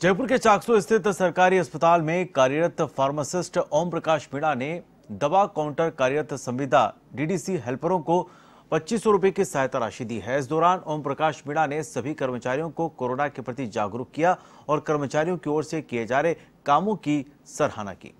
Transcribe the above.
जयपुर के चाकसो स्थित सरकारी अस्पताल में कार्यरत फार्मासिस्ट ओम प्रकाश मीणा ने दवा काउंटर कार्यरत संविदा डीडीसी हेल्परों को पच्चीस सौ रुपये की सहायता राशि दी है। इस दौरान ओम प्रकाश मीणा ने सभी कर्मचारियों को कोरोना के प्रति जागरूक किया और कर्मचारियों की ओर से किए जा रहे कामों की सराहना की।